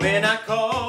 when I call.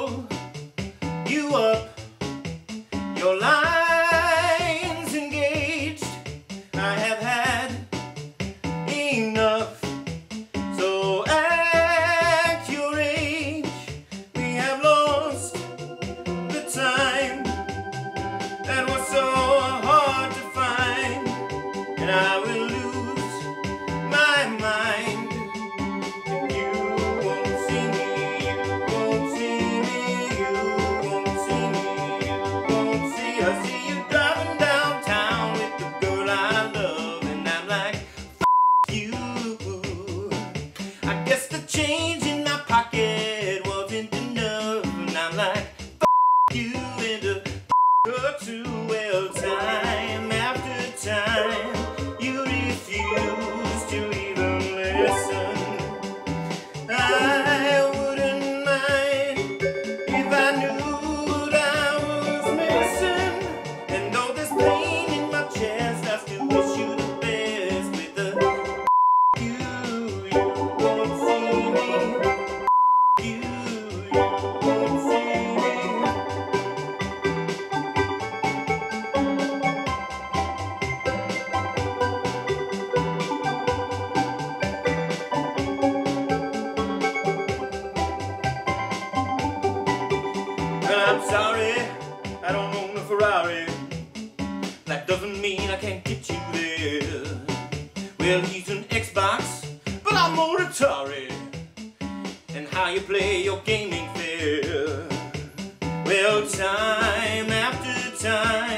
I'm sorry, I don't own a Ferrari. That doesn't mean I can't get you there. Well, he's an Xbox, but I'm more Atari. And how you play your gaming fair. Well, time after time.